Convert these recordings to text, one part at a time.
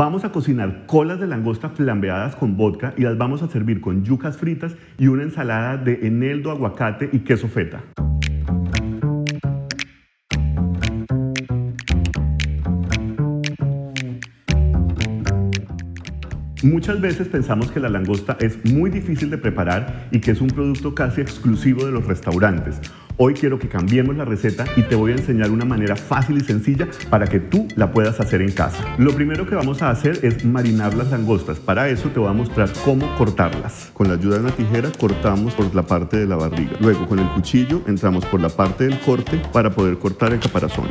Vamos a cocinar colas de langosta flambeadas con vodka y las vamos a servir con yucas fritas y una ensalada de eneldo, aguacate y queso feta. Muchas veces pensamos que la langosta es muy difícil de preparar y que es un producto casi exclusivo de los restaurantes. Hoy quiero que cambiemos la receta y te voy a enseñar una manera fácil y sencilla para que tú la puedas hacer en casa. Lo primero que vamos a hacer es marinar las langostas. Para eso te voy a mostrar cómo cortarlas. Con la ayuda de una tijera cortamos por la parte de la barriga. Luego con el cuchillo entramos por la parte del corte para poder cortar el caparazón.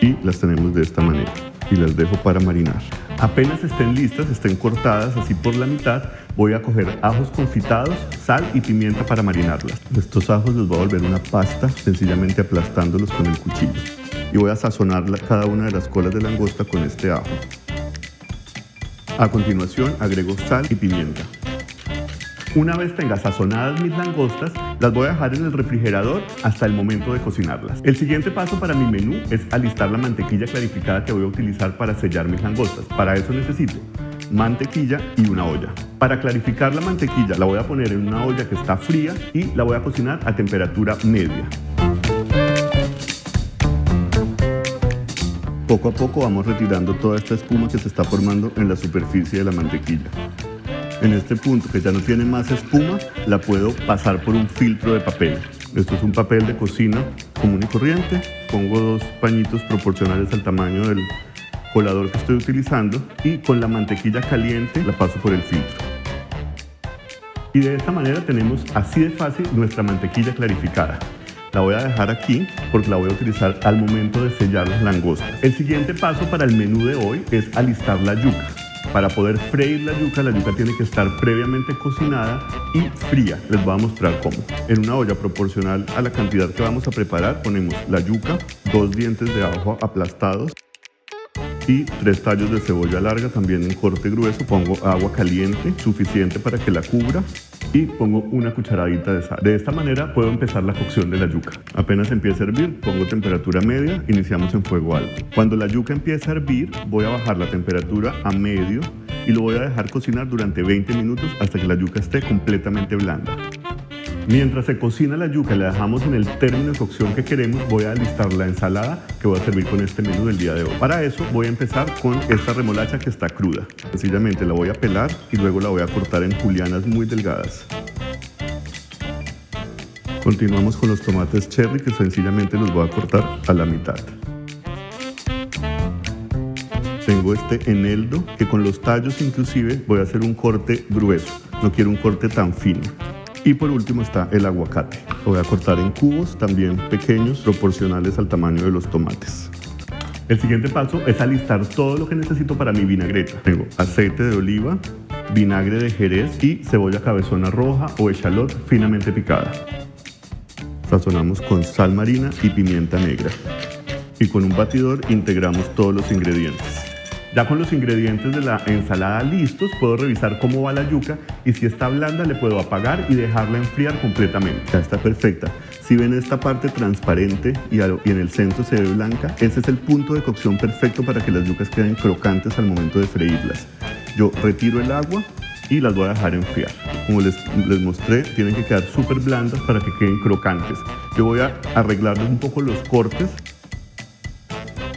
Y las tenemos de esta manera y las dejo para marinar. Apenas estén listas, estén cortadas así por la mitad, voy a coger ajos confitados, sal y pimienta para marinarlas. Estos ajos los voy a volver una pasta, sencillamente aplastándolos con el cuchillo. Y voy a sazonar cada una de las colas de langosta con este ajo. A continuación agrego sal y pimienta. Una vez tenga sazonadas mis langostas, las voy a dejar en el refrigerador hasta el momento de cocinarlas. El siguiente paso para mi menú es alistar la mantequilla clarificada que voy a utilizar para sellar mis langostas. Para eso necesito mantequilla y una olla. Para clarificar la mantequilla la voy a poner en una olla que está fría y la voy a cocinar a temperatura media. Poco a poco vamos retirando toda esta espuma que se está formando en la superficie de la mantequilla. En este punto que ya no tiene más espuma, la puedo pasar por un filtro de papel. Esto es un papel de cocina común y corriente. Pongo dos pañitos proporcionales al tamaño del colador que estoy utilizando y con la mantequilla caliente la paso por el filtro. Y de esta manera tenemos así de fácil nuestra mantequilla clarificada. La voy a dejar aquí porque la voy a utilizar al momento de sellar las langostas. El siguiente paso para el menú de hoy es alistar la yuca. Para poder freír la yuca, la yuca tiene que estar previamente cocinada y fría. Les voy a mostrar cómo. En una olla proporcional a la cantidad que vamos a preparar, ponemos la yuca, dos dientes de ajo aplastados, y tres tallos de cebolla larga también en corte grueso. Pongo agua caliente suficiente para que la cubra y pongo una cucharadita de sal. De esta manera puedo empezar la cocción de la yuca. Apenas empiece a hervir, pongo temperatura media, iniciamos en fuego alto. Cuando la yuca empiece a hervir, voy a bajar la temperatura a medio y lo voy a dejar cocinar durante 20 minutos hasta que la yuca esté completamente blanda. Mientras se cocina la yuca la dejamos en el término de cocción que queremos, voy a alistar la ensalada que voy a servir con este menú del día de hoy. Para eso voy a empezar con esta remolacha que está cruda. Sencillamente la voy a pelar y luego la voy a cortar en julianas muy delgadas. Continuamos con los tomates cherry que sencillamente los voy a cortar a la mitad. Tengo este eneldo que con los tallos inclusive voy a hacer un corte grueso. No quiero un corte tan fino. Y por último está el aguacate. Lo voy a cortar en cubos, también pequeños, proporcionales al tamaño de los tomates. El siguiente paso es alistar todo lo que necesito para mi vinagreta. Tengo aceite de oliva, vinagre de jerez y cebolla cabezona roja o echalot finamente picada. Sazonamos con sal marina y pimienta negra. Y con un batidor integramos todos los ingredientes. Ya con los ingredientes de la ensalada listos, puedo revisar cómo va la yuca y si está blanda le puedo apagar y dejarla enfriar completamente. Ya está perfecta. Si ven esta parte transparente y, en el centro se ve blanca, ese es el punto de cocción perfecto para que las yucas queden crocantes al momento de freírlas. Yo retiro el agua y las voy a dejar enfriar. Como les, les mostré, tienen que quedar súper blandas para que queden crocantes. Yo voy a arreglarles un poco los cortes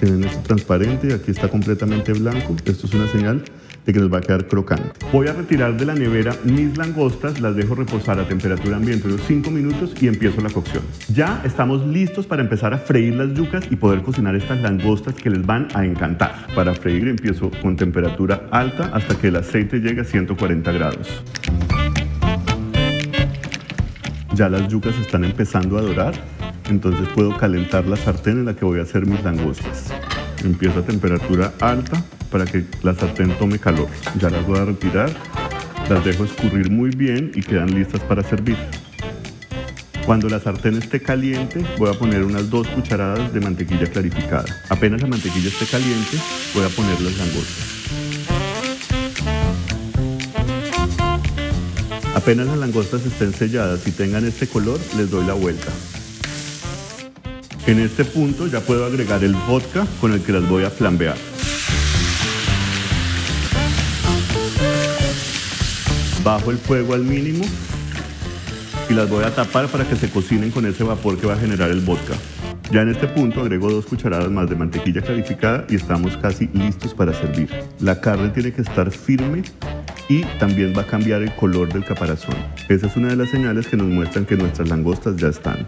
tienen esto transparente aquí está completamente blanco. Esto es una señal de que nos va a quedar crocante. Voy a retirar de la nevera mis langostas, las dejo reposar a temperatura ambiente unos 5 minutos y empiezo la cocción. Ya estamos listos para empezar a freír las yucas y poder cocinar estas langostas que les van a encantar. Para freír empiezo con temperatura alta hasta que el aceite llegue a 140 grados. Ya las yucas están empezando a dorar entonces puedo calentar la sartén en la que voy a hacer mis langostas. Empiezo a temperatura alta para que la sartén tome calor. Ya las voy a retirar, las dejo escurrir muy bien y quedan listas para servir. Cuando la sartén esté caliente, voy a poner unas dos cucharadas de mantequilla clarificada. Apenas la mantequilla esté caliente, voy a poner las langostas. Apenas las langostas estén selladas y tengan este color, les doy la vuelta. En este punto ya puedo agregar el vodka con el que las voy a flambear. Bajo el fuego al mínimo y las voy a tapar para que se cocinen con ese vapor que va a generar el vodka. Ya en este punto agrego dos cucharadas más de mantequilla clarificada y estamos casi listos para servir. La carne tiene que estar firme y también va a cambiar el color del caparazón. Esa es una de las señales que nos muestran que nuestras langostas ya están.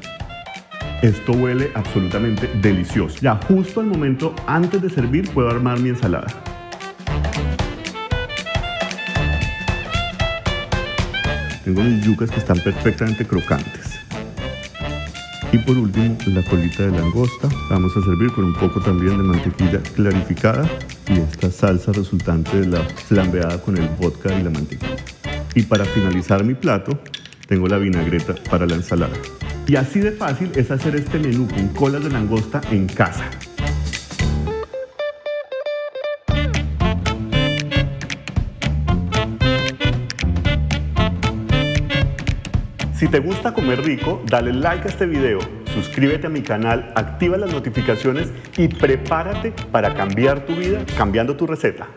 Esto huele absolutamente delicioso. Ya justo al momento antes de servir puedo armar mi ensalada. Tengo mis yucas que están perfectamente crocantes. Y por último, la colita de langosta. Vamos a servir con un poco también de mantequilla clarificada y esta salsa resultante de la flambeada con el vodka y la mantequilla. Y para finalizar mi plato, tengo la vinagreta para la ensalada. Y así de fácil es hacer este menú con colas de langosta en casa. Si te gusta comer rico, dale like a este video, suscríbete a mi canal, activa las notificaciones y prepárate para cambiar tu vida cambiando tu receta.